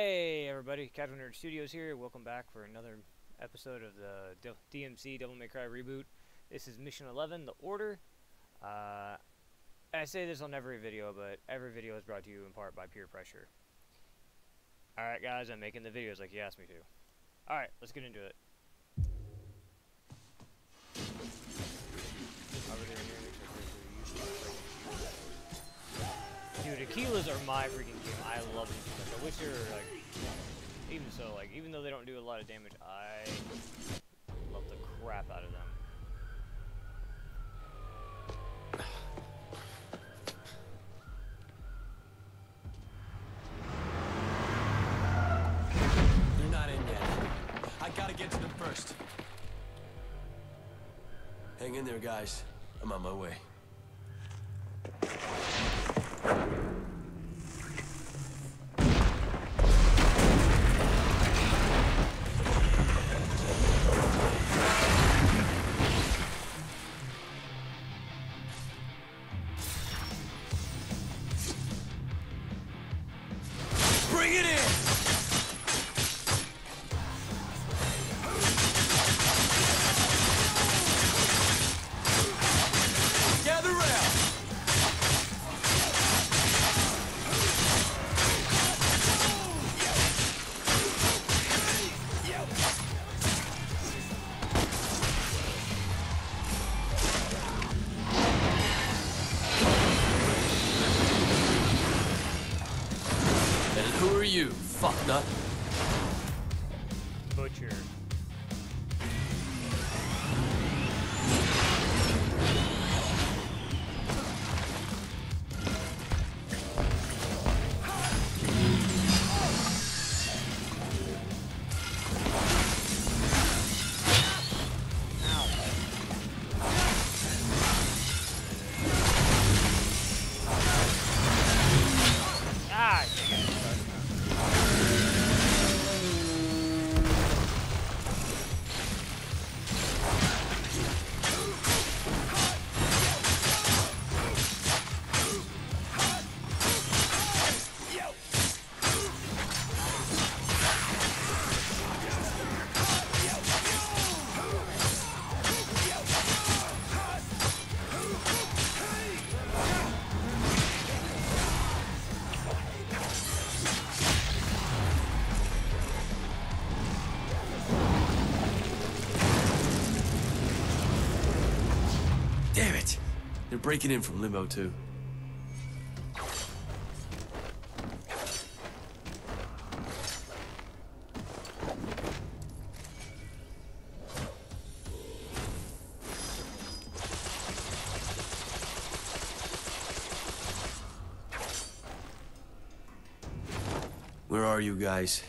Hey everybody, Casual Nerd Studios here. Welcome back for another episode of the DMC Devil May Cry reboot. This is Mission 11, The Order. Uh, I say this on every video, but every video is brought to you in part by peer pressure. Alright guys, I'm making the videos like you asked me to. Alright, let's get into it. Dude, Aquilas are my freaking game. I love them. I wish they were like, even so, like, even though they don't do a lot of damage, I love the crap out of them. They're not in yet. I gotta get to them first. Hang in there, guys. I'm on my way. They're breaking in from Limbo, too. Where are you guys?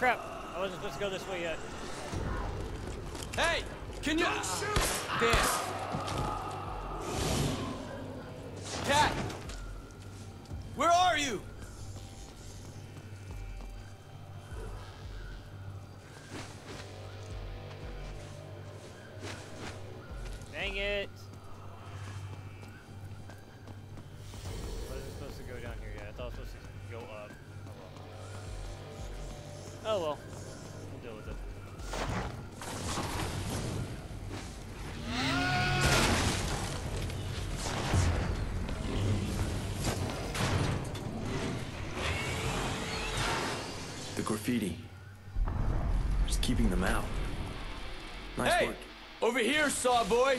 Crap! I wasn't supposed to go this way yet. Hey! Can you. shoot Damn! Cat! Where are you? Graffiti. Just keeping them out. Nice Hey! work. Over here, Sawboy!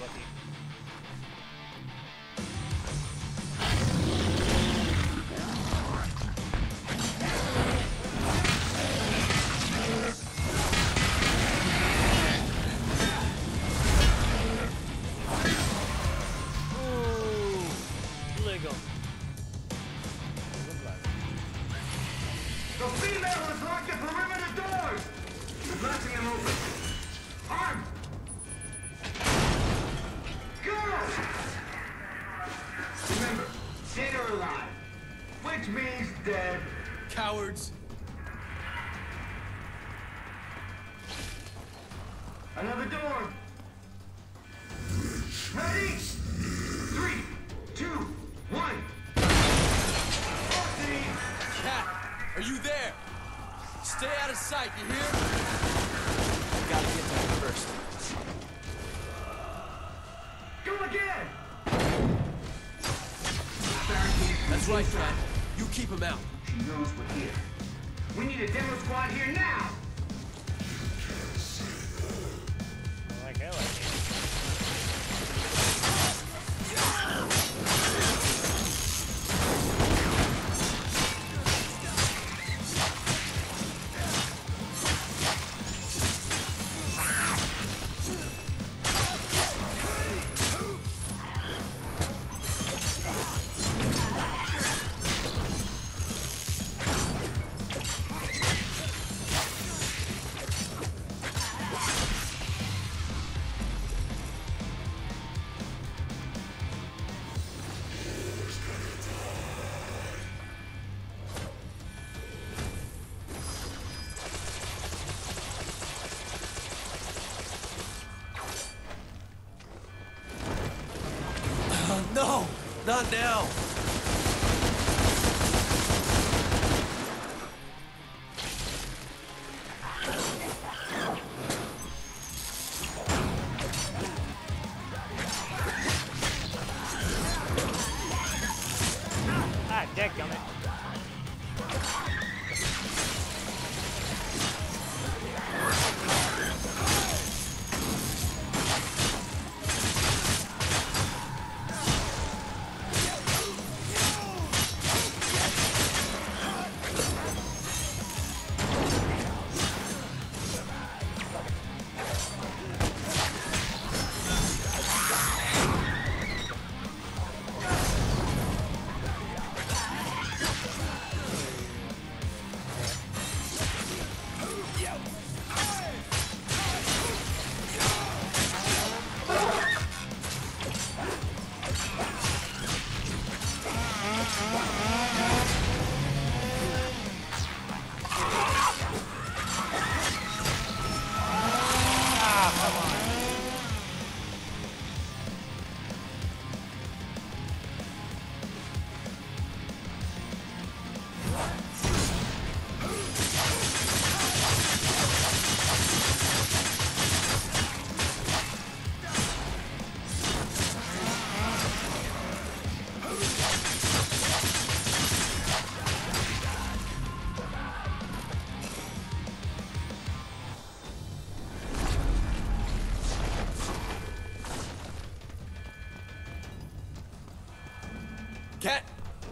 Lucky. Cowards! Another door. Ready? Three, two, one. Crossing! Cat, are you there? Stay out of sight, you hear? Gotta get to him first. Go again! That's right, Cat. You keep him out. Here. We need a demo squad here now! Not now!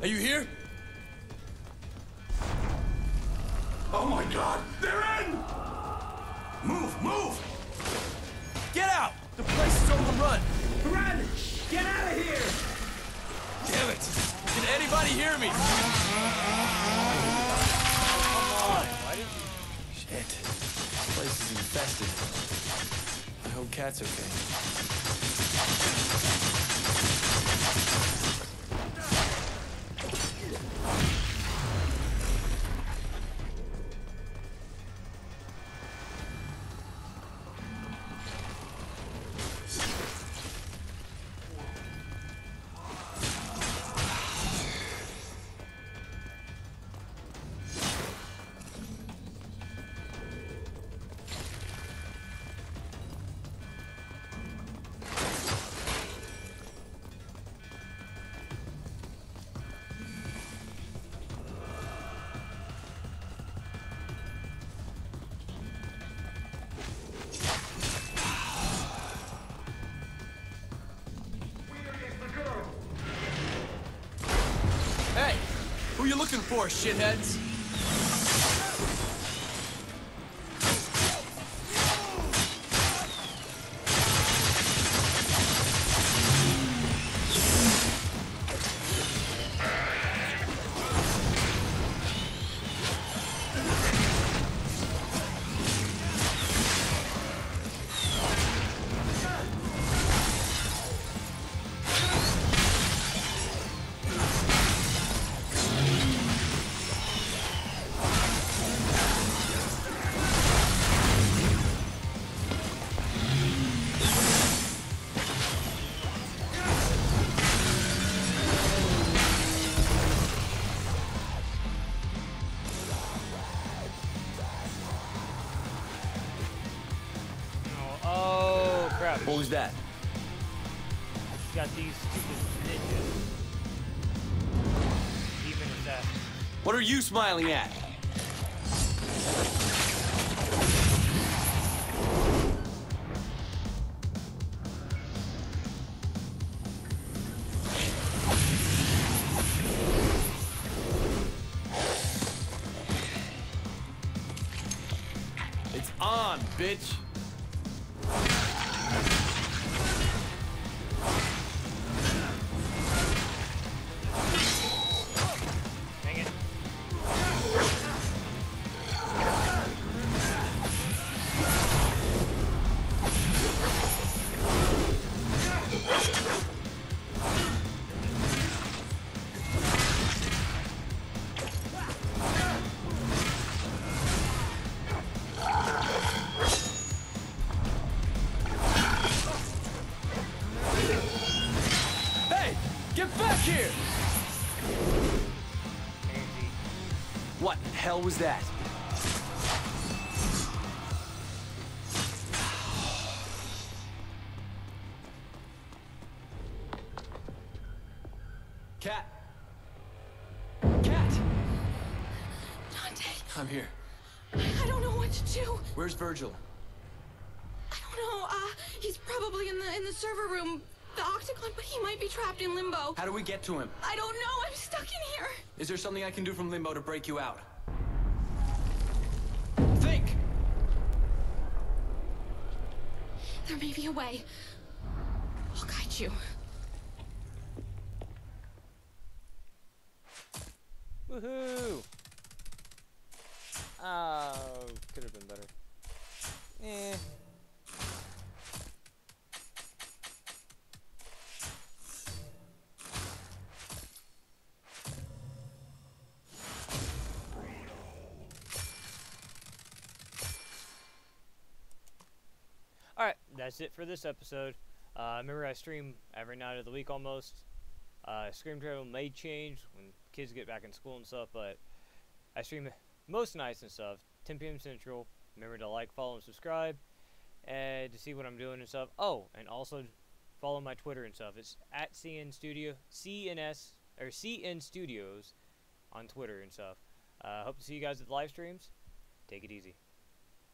Are you here? Oh my god, they're in! Move, move! Get out! The place is overrun! Run! Get out of here! Damn it! Can anybody hear me? Come on! Shit. This place is infested. I hope Cat's okay. You looking for, shitheads? Was that? Got these stupid ninjas. Demon assassins. What are you smiling at? It's on, bitch! Hell was that? Cat! Cat! Dante, I'm here. I don't know what to do. Where's Vergil? I don't know. Uh, he's probably in the in the server room, the Octagon, but he might be trapped in limbo. How do we get to him? I don't know. I'm stuck in here. Is there something I can do from Limbo to break you out? There may be a way. I'll guide you. Woohoo! Oh, could have been better. Eh. Alright, that's it for this episode. Uh, remember, I stream every night of the week almost. Uh, stream travel may change when kids get back in school and stuff, but I stream most nights and stuff, 10 p.m. Central. Remember to like, follow, and subscribe, and to see what I'm doing and stuff. Oh, and also follow my Twitter and stuff. It's at CN Studio, CNS or CN Studios on Twitter and stuff. Uh, hope to see you guys at the live streams. Take it easy.